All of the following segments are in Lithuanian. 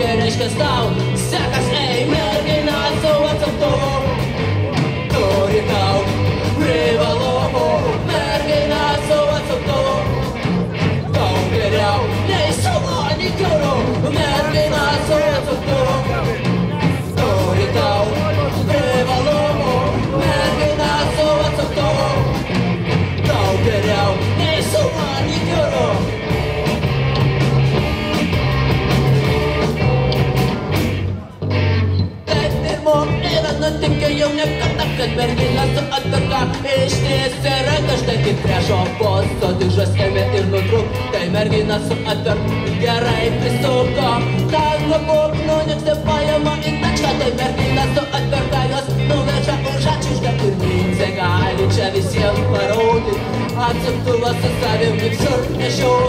queres que está nepatikėjau net kartą, kad mergina su ataka ištiesė ranką, štai kaip prie šopos, o diržas ėmė ir nutrūk, tai mergina su ataka gerai prisuko. Tango būgnų niksė paima į tačką, tai mergina su ataka jos nuveža už ačiūšką ir mincė gali čia visiems parodyti, atsiptuvas su savim kaip šiur nešiau.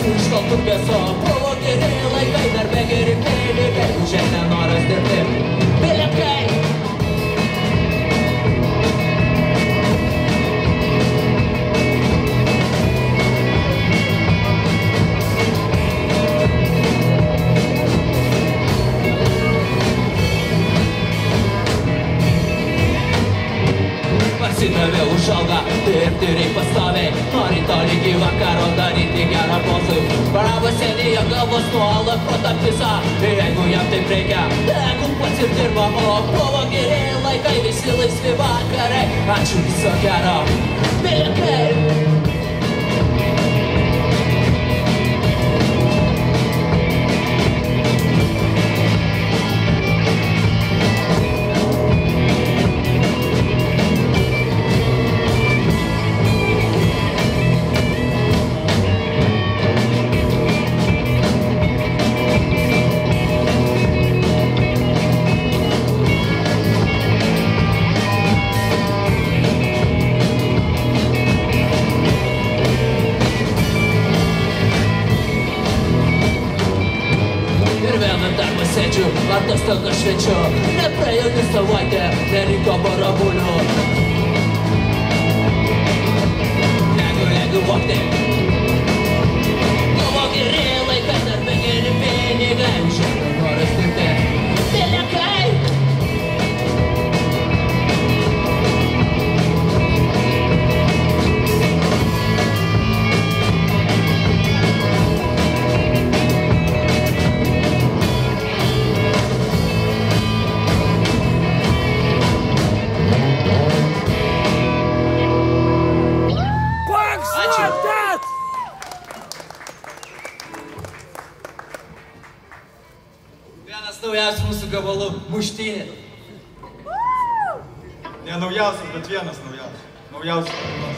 Unë shtë të beson tave užauga Dirbti reik pastoviai, nori to lygi vakaro daryti gerą posų Bravo sėdėjo galvos nuolat protapisa Jeigu jam taip reikia, tegu pats ir dirba. O buvo geriai laikai, visi laisvi vakarai. Ačiū viso gero, bilikai visada švenčiu Nepraėjo nei savaitė, nereiko barabulių Negu, negu vokti Buvo geri laikai, dar geri pinigai gabalu muštynė. Ne naujausias, bet vienas naujausias. Naujausias.